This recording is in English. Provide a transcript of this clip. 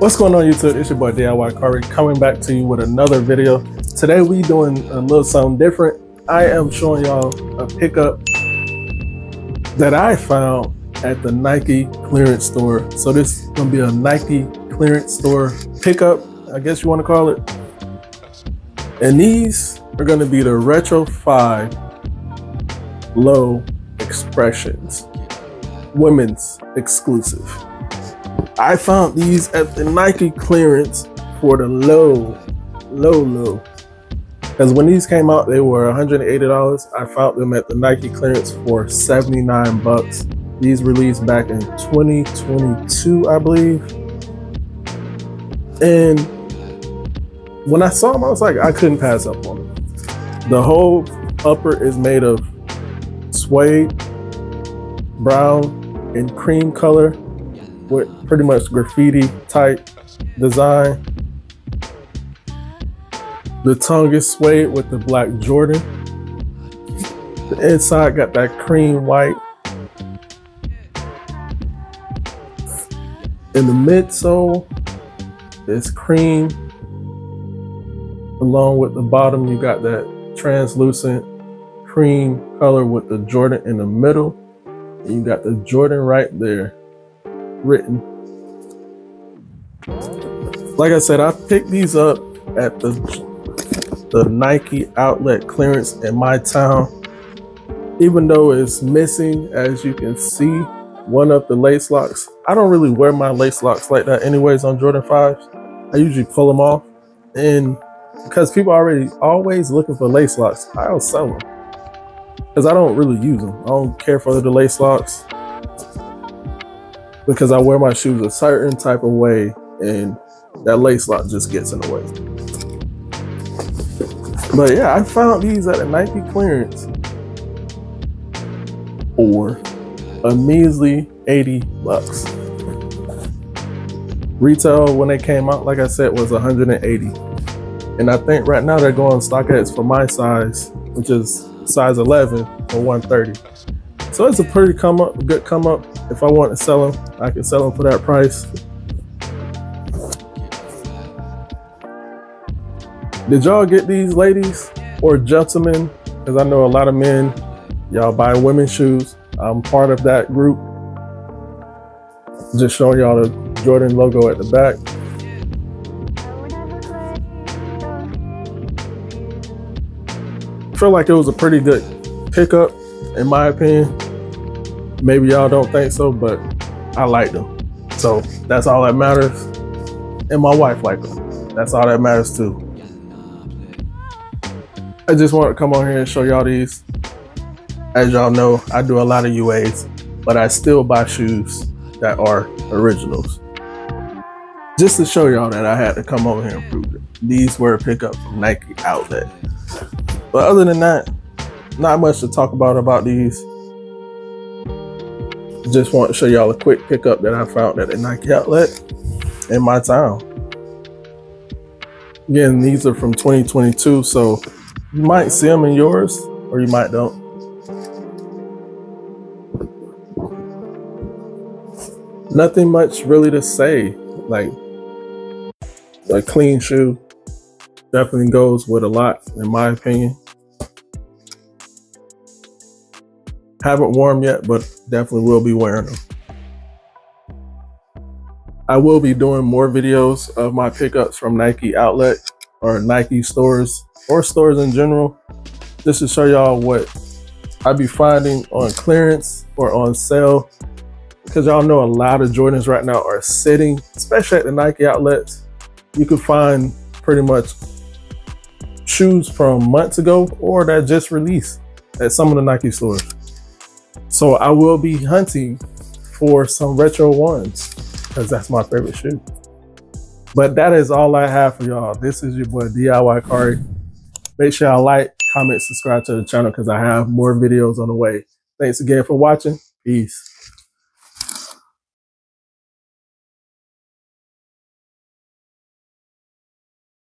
What's going on YouTube? It's your boy DIY Cari coming back to you with another video. Today we doing a little something different. I am showing y'all a pickup that I found at the Nike clearance store. So this is gonna be a Nike clearance store pickup, I guess you wanna call it. And these are gonna be the Retro 5 Low Expressions, women's exclusive. I found these at the Nike clearance for the low, low, low. Because when these came out, they were $180. I found them at the Nike clearance for 79 bucks. These released back in 2022, I believe. And when I saw them, I was like, I couldn't pass up on them. The whole upper is made of suede, brown, and cream color with pretty much graffiti type design. The tongue is suede with the black Jordan. The inside got that cream white. In the midsole is cream. Along with the bottom, you got that translucent cream color with the Jordan in the middle. And you got the Jordan right there written. Like I said, I picked these up at the the Nike outlet clearance in my town. Even though it's missing, as you can see, one of the lace locks. I don't really wear my lace locks like that anyways on Jordan 5s. I usually pull them off. And because people are already always looking for lace locks, I'll sell them. Because I don't really use them. I don't care for the lace locks because I wear my shoes a certain type of way and that lace lock just gets in the way. But yeah, I found these at a Nike clearance for a measly 80 bucks. Retail when they came out, like I said, was 180. And I think right now they're going StockX for my size, which is size 11 for 130. So it's a pretty come up, good come up. If I want to sell them, I can sell them for that price. Did y'all get these ladies or gentlemen? Because I know a lot of men, y'all buy women's shoes. I'm part of that group. Just showing y'all the Jordan logo at the back. I feel like it was a pretty good pickup, in my opinion. Maybe y'all don't think so, but I like them. So that's all that matters. And my wife like them. That's all that matters too. I just want to come on here and show y'all these. As y'all know, I do a lot of UAs, but I still buy shoes that are originals. Just to show y'all that I had to come over here and prove it. These were a pickup from Nike Outlet. But other than that, not much to talk about about these. Just want to show y'all a quick pickup that I found at a Nike outlet in my town. Again, these are from 2022, so you might see them in yours or you might don't. Nothing much really to say. Like a clean shoe definitely goes with a lot in my opinion. Haven't worn yet, but definitely will be wearing them. I will be doing more videos of my pickups from Nike outlet or Nike stores or stores in general, just to show y'all what I be finding on clearance or on sale. Because y'all know a lot of Jordans right now are sitting, especially at the Nike outlets. You can find pretty much shoes from months ago or that just released at some of the Nike stores. So I will be hunting for some retro ones because that's my favorite shoe. But that is all I have for y'all. This is your boy DIY Cari. Make sure y'all like, comment, subscribe to the channel because I have more videos on the way. Thanks again for watching. Peace.